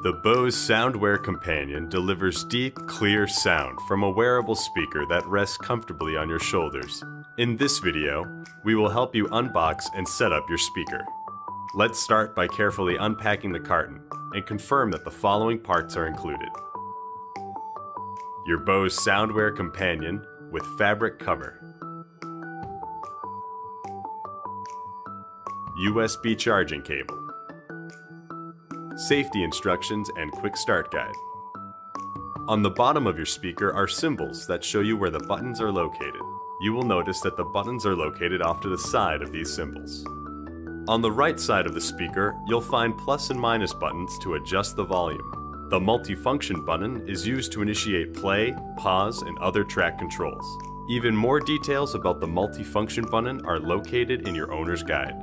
The Bose Soundwear Companion delivers deep, clear sound from a wearable speaker that rests comfortably on your shoulders. In this video, we will help you unbox and set up your speaker. Let's start by carefully unpacking the carton and confirm that the following parts are included. Your Bose Soundwear Companion with fabric cover. USB charging cable. Safety instructions and quick start guide. On the bottom of your speaker are symbols that show you where the buttons are located. You will notice that the buttons are located off to the side of these symbols. On the right side of the speaker, you'll find plus and minus buttons to adjust the volume. The multifunction button is used to initiate play, pause, and other track controls. Even more details about the multifunction button are located in your owner's guide.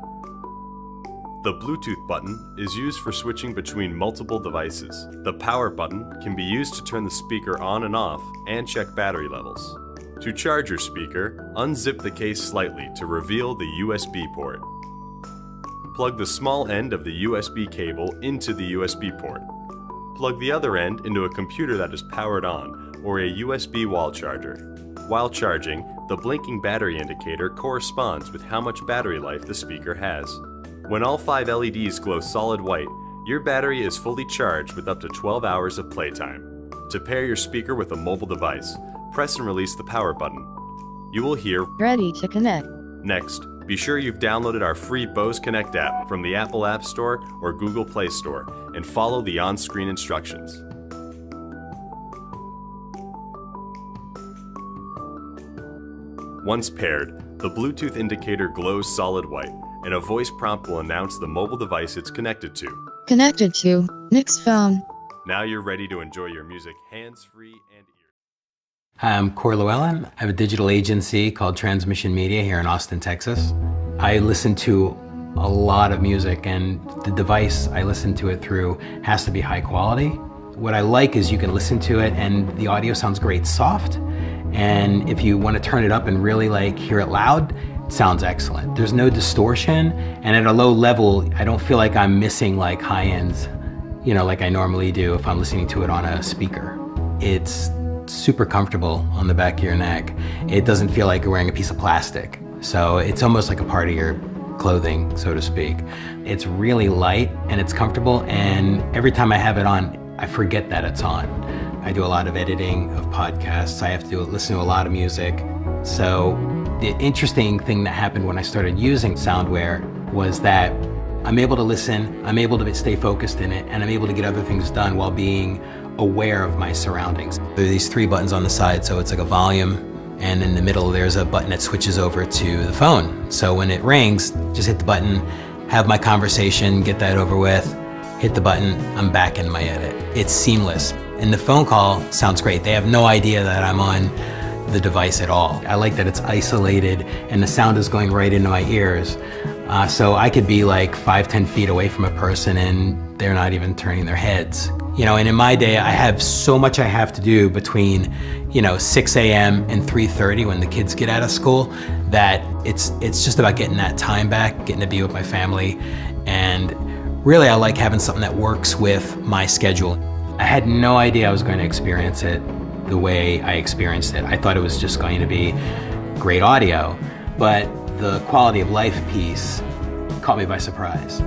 The Bluetooth button is used for switching between multiple devices. The power button can be used to turn the speaker on and off and check battery levels. To charge your speaker, unzip the case slightly to reveal the USB port. Plug the small end of the USB cable into the USB port. Plug the other end into a computer that is powered on or a USB wall charger. While charging, the blinking battery indicator corresponds with how much battery life the speaker has. When all five LEDs glow solid white, your battery is fully charged with up to 12 hours of playtime. To pair your speaker with a mobile device, press and release the power button. You will hear Ready to connect. Next, be sure you've downloaded our free Bose Connect app from the Apple App Store or Google Play Store and follow the on-screen instructions. Once paired, the Bluetooth indicator glows solid white and a voice prompt will announce the mobile device it's connected to. Connected to Nick's phone. Now you're ready to enjoy your music hands-free and ear. Hi, I'm Cor Llewellyn. I have a digital agency called Transmission Media here in Austin, Texas. I listen to a lot of music and the device I listen to it through has to be high quality. What I like is you can listen to it and the audio sounds great soft. And if you want to turn it up and really like hear it loud, it sounds excellent. There's no distortion, and at a low level, I don't feel like I'm missing like high ends, you know, like I normally do if I'm listening to it on a speaker. It's super comfortable on the back of your neck. It doesn't feel like you're wearing a piece of plastic. So it's almost like a part of your clothing, so to speak. It's really light and it's comfortable, and every time I have it on, I forget that it's on. I do a lot of editing of podcasts. I have to do, listen to a lot of music. So the interesting thing that happened when I started using Soundwear was that I'm able to listen, I'm able to stay focused in it, and I'm able to get other things done while being aware of my surroundings. There are these three buttons on the side, so it's like a volume, and in the middle there's a button that switches over to the phone. So when it rings, just hit the button, have my conversation, get that over with, hit the button, I'm back in my edit. It's seamless. And the phone call sounds great. They have no idea that I'm on the device at all. I like that it's isolated and the sound is going right into my ears. Uh, so I could be like five, ten feet away from a person and they're not even turning their heads. You know, and in my day, I have so much I have to do between, you know, 6 a.m. and 3.30 when the kids get out of school that it's, it's just about getting that time back, getting to be with my family. And really, I like having something that works with my schedule. I had no idea I was going to experience it the way I experienced it. I thought it was just going to be great audio, but the quality of life piece caught me by surprise.